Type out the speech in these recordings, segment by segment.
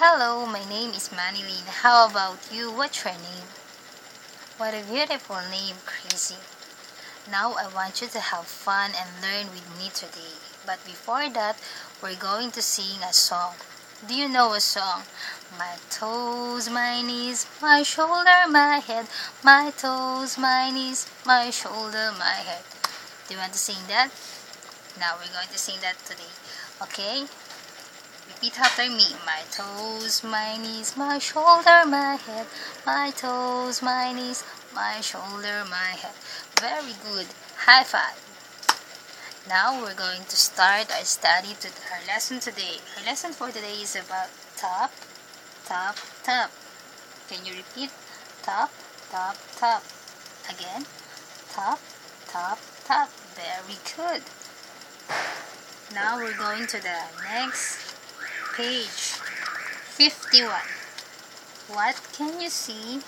Hello, my name is Manilyn. How about you? What's your name? What a beautiful name, Crazy. Now I want you to have fun and learn with me today. But before that, we're going to sing a song. Do you know a song? My toes, my knees, my shoulder, my head. My toes, my knees, my shoulder, my head. Do you want to sing that? Now we're going to sing that today. Okay? Repeat after me. My toes, my knees, my shoulder, my head. My toes, my knees, my shoulder, my head. Very good. High five. Now we're going to start our study to our lesson today. Our lesson for today is about top, top, top. Can you repeat? Top, top, top. Again. Top, top, top. Very good. Now we're going to the next page 51. What can you see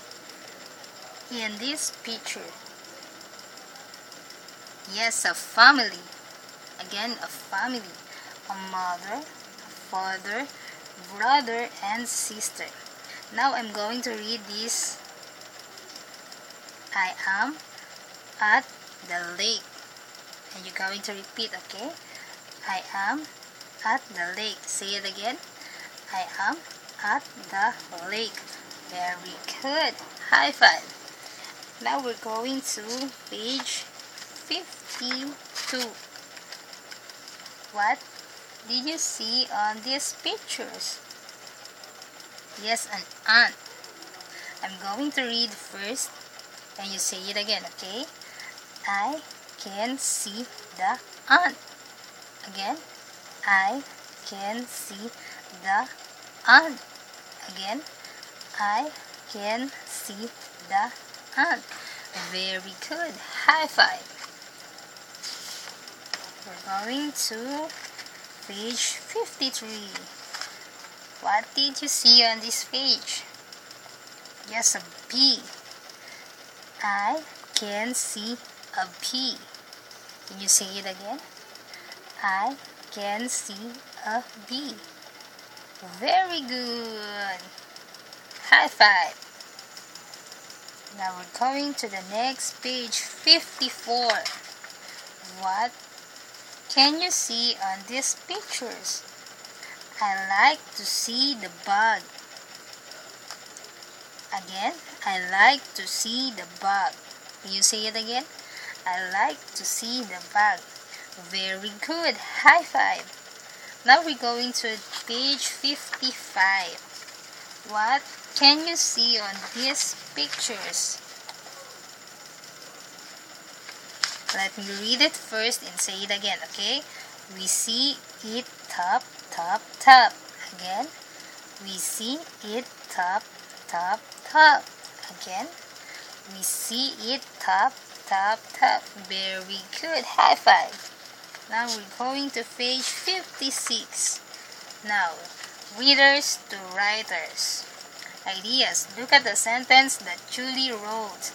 in this picture? Yes, a family. Again, a family. A mother, a father, brother, and sister. Now I'm going to read this. I am at the lake. And you're going to repeat, okay? I am at the lake. Say it again. I am at the lake. Very good. High five. Now we're going to page 52. What did you see on these pictures? Yes, an ant. I'm going to read first and you say it again, okay? I can see the ant. Again, I can see the ant. Again, I can see the ant. Very good. High five. We're going to page 53. What did you see on this page? Yes, a bee. I can see a bee. Can you say it again? I can see a bee. Very good. High five. Now we're going to the next page 54. What can you see on these pictures? I like to see the bug. Again, I like to see the bug. Can you say it again? I like to see the bug. Very good. High five. Now we're going to page 55. What can you see on these pictures? Let me read it first and say it again, okay? We see it top, top, top. Again, we see it top, top, top. Again, we see it top, top, top. Very good. High five. Now we're going to page 56. Now, readers to writers. Ideas. Look at the sentence that Julie wrote.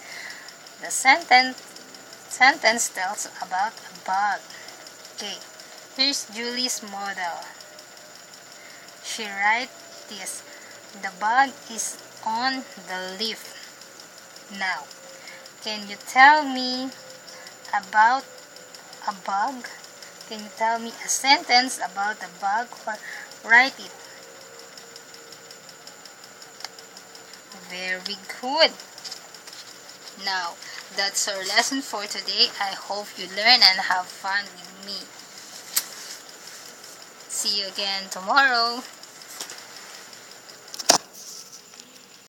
The sentence sentence tells about a bug. Okay, here's Julie's model. She writes this. The bug is on the leaf. Now, can you tell me about a bug? Can you tell me a sentence about a bug or write it? Very good. Now, that's our lesson for today. I hope you learn and have fun with me. See you again tomorrow.